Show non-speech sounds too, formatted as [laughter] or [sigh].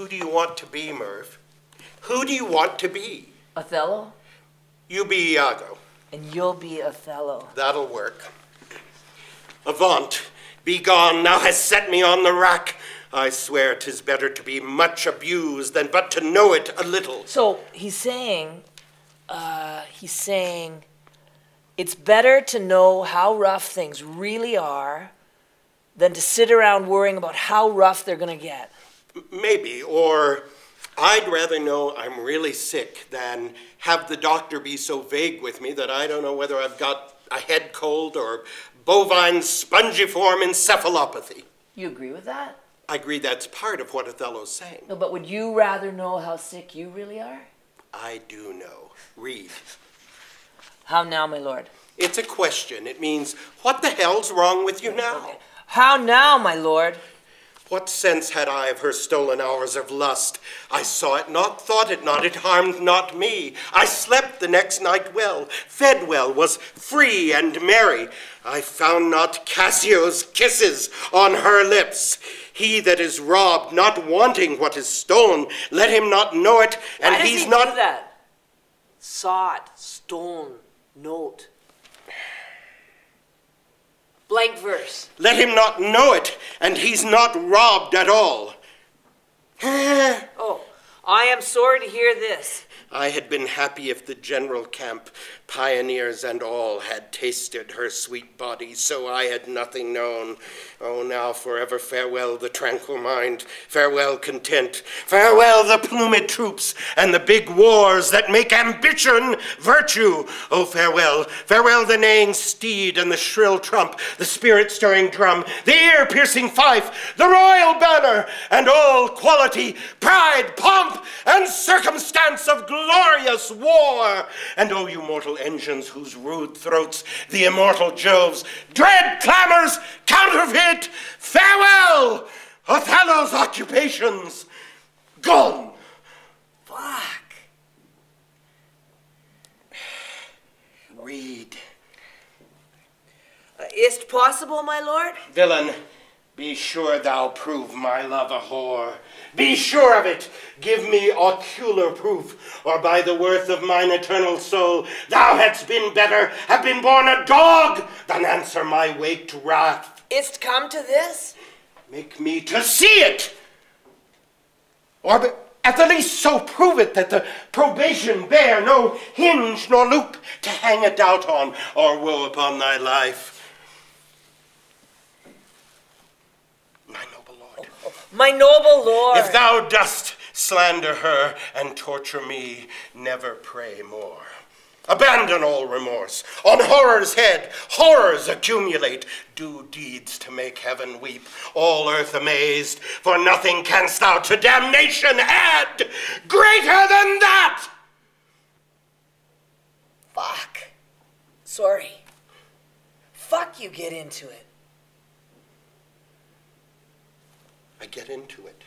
Who do you want to be, Murph? Who do you want to be? Othello? You be Iago. And you'll be Othello. That'll work. Avaunt, be gone, thou hast set me on the rack. I swear 'tis better to be much abused than but to know it a little. So he's saying, uh, he's saying, it's better to know how rough things really are than to sit around worrying about how rough they're going to get. Maybe, or I'd rather know I'm really sick than have the doctor be so vague with me that I don't know whether I've got a head cold or bovine spongiform encephalopathy. You agree with that? I agree that's part of what Othello's saying. No, but would you rather know how sick you really are? I do know. Read. How now, my lord? It's a question. It means, what the hell's wrong with you now? How now, my lord? What sense had I of her stolen hours of lust? I saw it not, thought it not, it harmed not me. I slept the next night well, fed well, was free and merry. I found not Cassio's kisses on her lips. He that is robbed, not wanting what is stolen, let him not know it, and Why he's he not. do that? Sought, stone, note. Blank verse. Let him not know it, and he's not robbed at all. [laughs] Oh, I am sorry to hear this. I had been happy if the general camp, pioneers and all, had tasted her sweet body, so I had nothing known. Oh, now forever farewell the tranquil mind, farewell content, farewell the plumed troops and the big wars that make ambition virtue. Oh, farewell, farewell the neighing steed and the shrill trump, the spirit stirring drum, the ear piercing fife, the royal banner, and all quality, pride, pomp, circumstance of glorious war. And oh, you mortal engines whose rude throats the immortal Jove's dread clamors counterfeit, farewell, Othello's occupations gone. Fuck. [sighs] Read. Uh, is't possible, my lord? Villain, be sure thou prove my love a whore. Be sure of it. Give me ocular proof, or by the worth of mine eternal soul, thou hadst been better, have been born a dog, than answer my waked wrath. Is't come to this? Make me to see it, or at the least so prove it that the probation bear no hinge nor loop to hang a doubt on, or woe upon thy life. My noble lord. My noble lord. If thou dost slander her and torture me, never pray more. Abandon all remorse. On horror's head, horrors accumulate. Do deeds to make heaven weep, all earth amazed. For nothing canst thou to damnation add greater than that. Fuck. Sorry. Fuck you get into it. get into it.